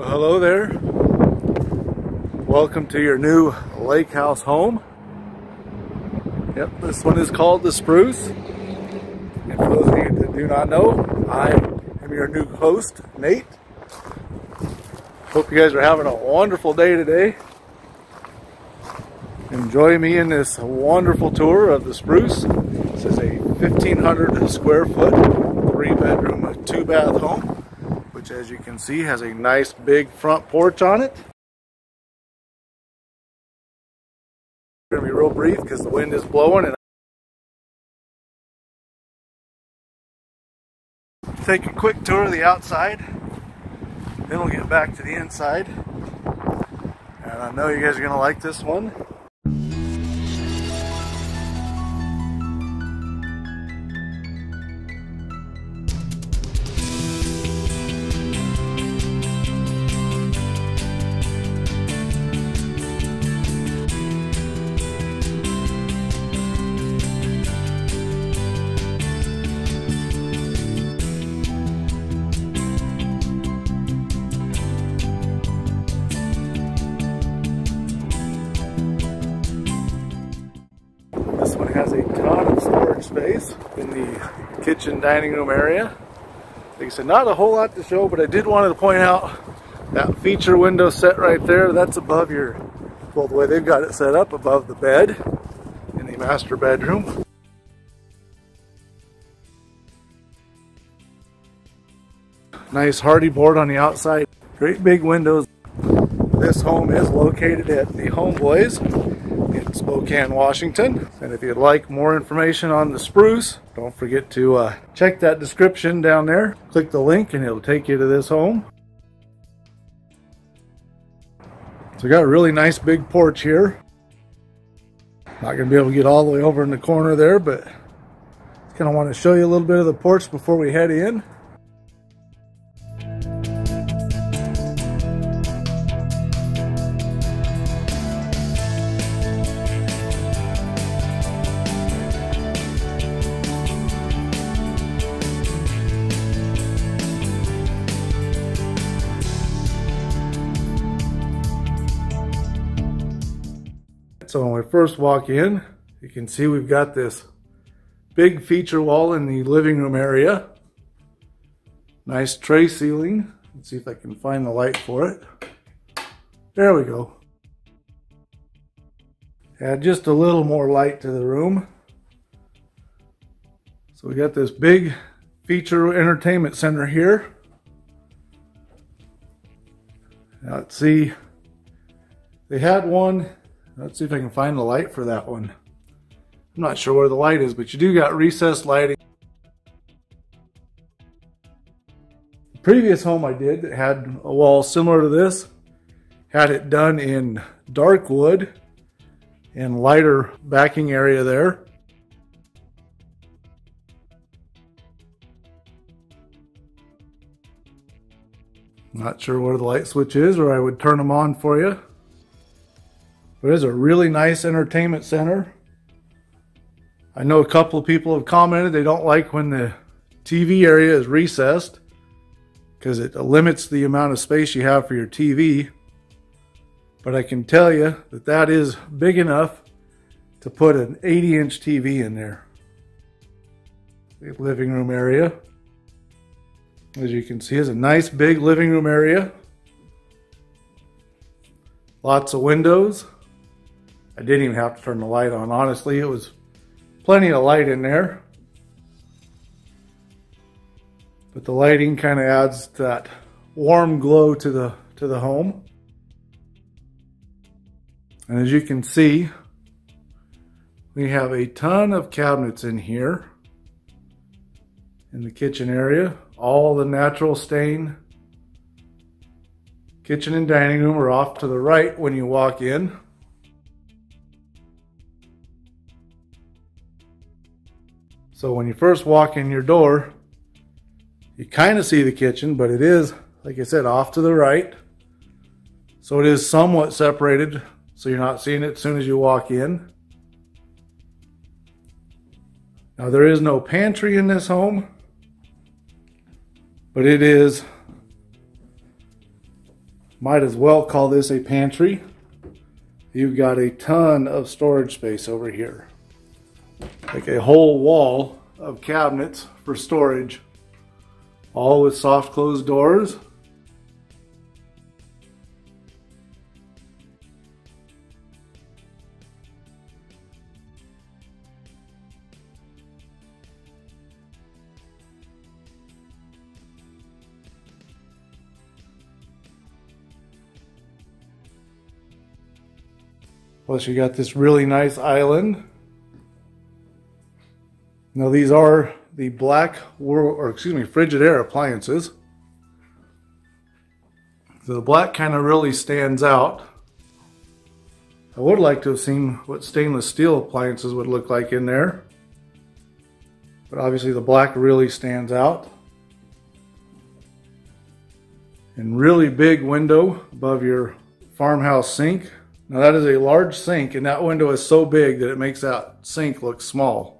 Well, hello there. Welcome to your new lake house home. Yep, this one is called the Spruce. And for those of you that do not know, I am your new host, Nate. Hope you guys are having a wonderful day today. Enjoy me in this wonderful tour of the Spruce. This is a 1,500 square foot, three bedroom, two bath home which as you can see has a nice big front porch on it. Gonna be real brief because the wind is blowing and take a quick tour of the outside then we'll get back to the inside and I know you guys are gonna like this one has a ton of storage space in the kitchen dining room area. Like I said, not a whole lot to show, but I did want to point out that feature window set right there. That's above your, well, the way they've got it set up, above the bed in the master bedroom. Nice Hardie board on the outside. Great big windows. This home is located at the Home Boys Spokane, Washington. And if you'd like more information on the spruce, don't forget to uh, check that description down there. Click the link and it'll take you to this home. So we got a really nice big porch here. Not to be able to get all the way over in the corner there, but just kind of want to show you a little bit of the porch before we head in. So when we first walk in, you can see we've got this big feature wall in the living room area. Nice tray ceiling. Let's see if I can find the light for it. There we go. Add just a little more light to the room. So we got this big feature entertainment center here. Now let's see, they had one Let's see if I can find the light for that one. I'm not sure where the light is, but you do got recessed lighting. The previous home I did that had a wall similar to this, had it done in dark wood and lighter backing area there. Not sure where the light switch is or I would turn them on for you. But it's a really nice entertainment center. I know a couple of people have commented they don't like when the TV area is recessed because it limits the amount of space you have for your TV. But I can tell you that that is big enough to put an 80 inch TV in there. The living room area. As you can see, is a nice big living room area. Lots of windows. I didn't even have to turn the light on. Honestly, it was plenty of light in there. But the lighting kind of adds that warm glow to the to the home. And as you can see, we have a ton of cabinets in here in the kitchen area. All the natural stain. Kitchen and dining room are off to the right when you walk in. So when you first walk in your door, you kind of see the kitchen, but it is, like I said, off to the right. So it is somewhat separated, so you're not seeing it as soon as you walk in. Now there is no pantry in this home, but it is Might as well call this a pantry. You've got a ton of storage space over here. Like a whole wall of cabinets for storage. All with soft closed doors. Plus you got this really nice island. Now these are the black, or excuse me, Frigidaire appliances. So the black kind of really stands out. I would like to have seen what stainless steel appliances would look like in there. But obviously the black really stands out. And really big window above your farmhouse sink. Now that is a large sink and that window is so big that it makes that sink look small.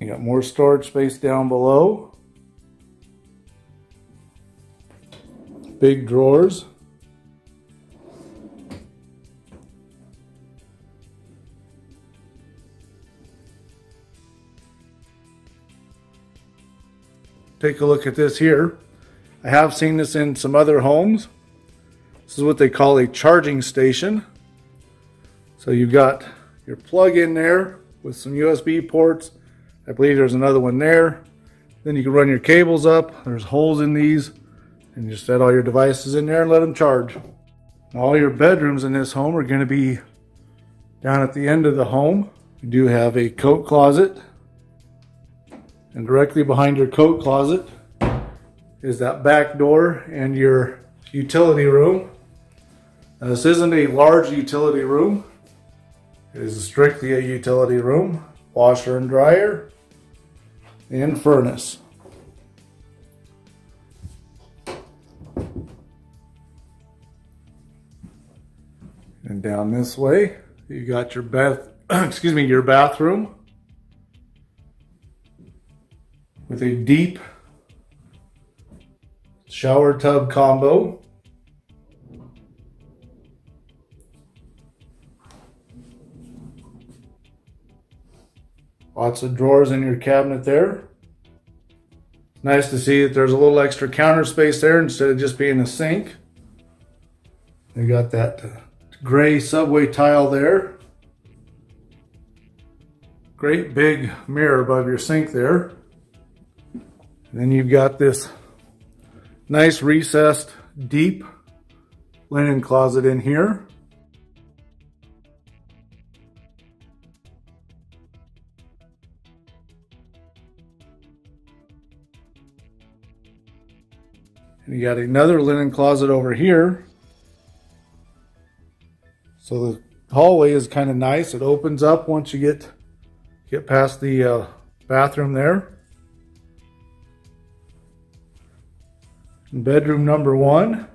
You got more storage space down below. Big drawers. take a look at this here. I have seen this in some other homes. This is what they call a charging station. So you've got your plug in there with some USB ports. I believe there's another one there. Then you can run your cables up. There's holes in these. And you just set all your devices in there and let them charge. All your bedrooms in this home are going to be down at the end of the home. You do have a coat closet and directly behind your coat closet is that back door and your utility room. Now, this isn't a large utility room. It is strictly a utility room. Washer and dryer and furnace. And down this way, you got your bath, excuse me, your bathroom with a deep shower tub combo. Lots of drawers in your cabinet there. Nice to see that there's a little extra counter space there instead of just being a sink. You got that uh, gray subway tile there. Great big mirror above your sink there. And then you've got this nice recessed, deep linen closet in here. You got another linen closet over here. So the hallway is kind of nice. It opens up once you get get past the uh, bathroom there. Bedroom number one.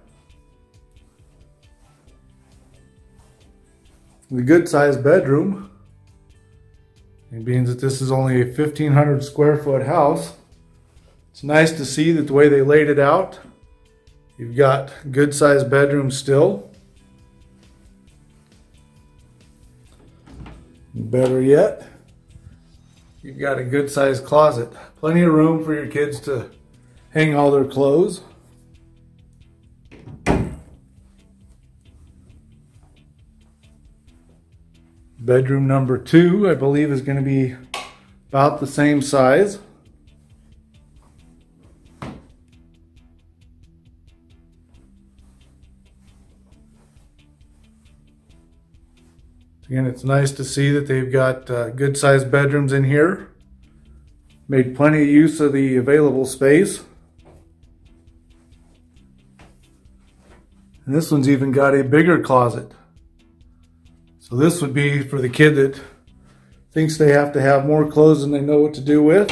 The good sized bedroom. It means that this is only a 1500 square foot house. It's nice to see that the way they laid it out. You've got good sized bedrooms still. Better yet, you've got a good sized closet. Plenty of room for your kids to hang all their clothes. Bedroom number two, I believe, is going to be about the same size. Again, it's nice to see that they've got uh, good sized bedrooms in here. Made plenty of use of the available space. And this one's even got a bigger closet. So this would be for the kid that thinks they have to have more clothes than they know what to do with.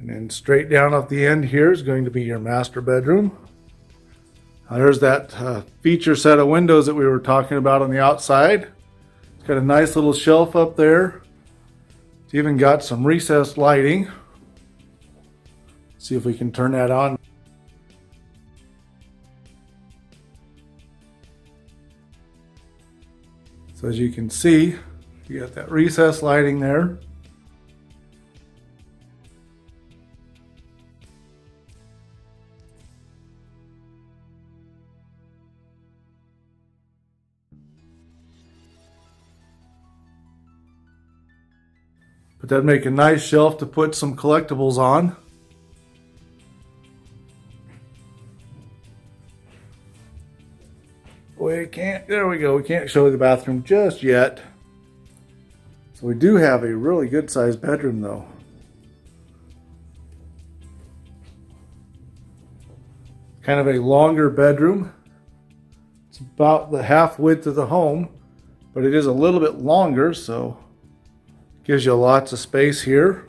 And then straight down off the end here is going to be your master bedroom. There's that uh, feature set of windows that we were talking about on the outside. It's got a nice little shelf up there. It's even got some recessed lighting. See if we can turn that on. So as you can see, you got that recessed lighting there. But that'd make a nice shelf to put some collectibles on. We can't, there we go, we can't show the bathroom just yet. So we do have a really good sized bedroom though. Kind of a longer bedroom. It's about the half width of the home, but it is a little bit longer, so Gives you lots of space here.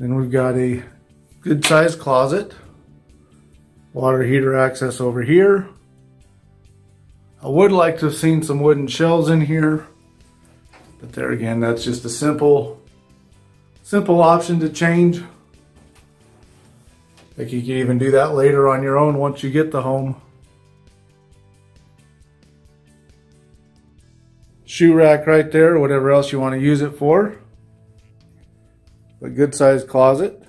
Then we've got a good sized closet. Water heater access over here. I would like to have seen some wooden shelves in here. But there again, that's just a simple, simple option to change. I think you can even do that later on your own once you get the home. Shoe rack right there, whatever else you want to use it for. A good sized closet.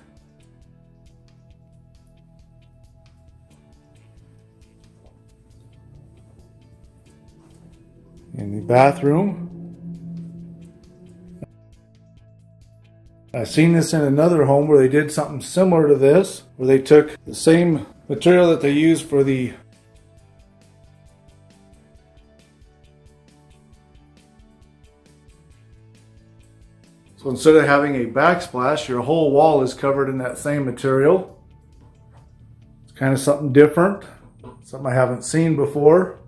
In the bathroom. I've seen this in another home where they did something similar to this, where they took the same material that they used for the So instead of having a backsplash, your whole wall is covered in that same material. It's kind of something different, something I haven't seen before.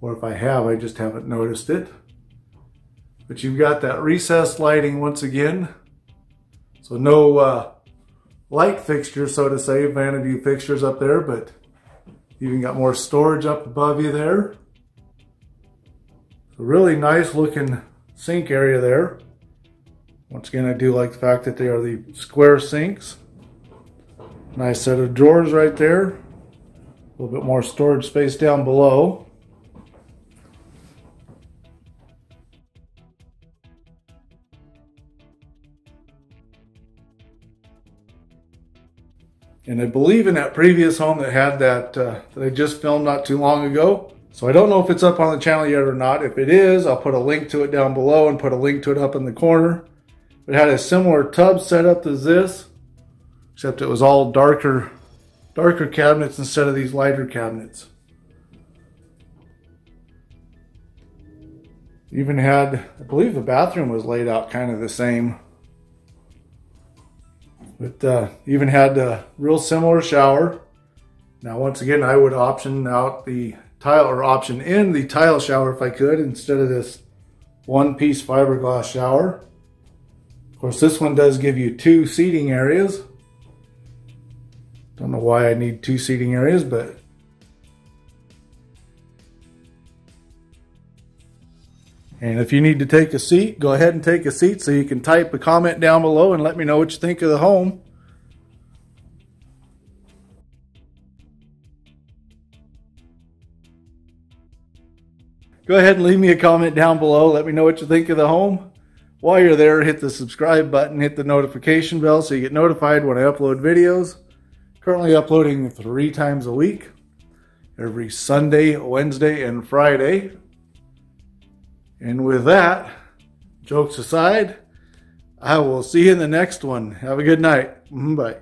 Or if I have, I just haven't noticed it. But you've got that recessed lighting once again. So no uh, light fixtures, so to say, vanity fixtures up there, but you even got more storage up above you there. So really nice looking sink area there. Once again, I do like the fact that they are the square sinks. Nice set of drawers right there. A little bit more storage space down below. And I believe in that previous home that had that, uh, that I just filmed not too long ago. So I don't know if it's up on the channel yet or not. If it is, I'll put a link to it down below and put a link to it up in the corner. It had a similar tub setup as this, except it was all darker, darker cabinets instead of these lighter cabinets. Even had, I believe the bathroom was laid out kind of the same. But uh, even had a real similar shower. Now once again, I would option out the tile or option in the tile shower if I could instead of this one piece fiberglass shower. Of course, this one does give you two seating areas. Don't know why I need two seating areas, but And if you need to take a seat, go ahead and take a seat so you can type a comment down below and let me know what you think of the home. Go ahead and leave me a comment down below. Let me know what you think of the home. While you're there, hit the subscribe button, hit the notification bell so you get notified when I upload videos. Currently uploading three times a week, every Sunday, Wednesday, and Friday. And with that, jokes aside, I will see you in the next one. Have a good night. Mm, bye.